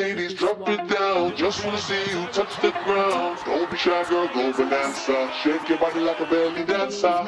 ladies, drop it down. Just wanna see you touch the ground. Don't be shy, girl, go bonanza. Shake your body like a belly dancer.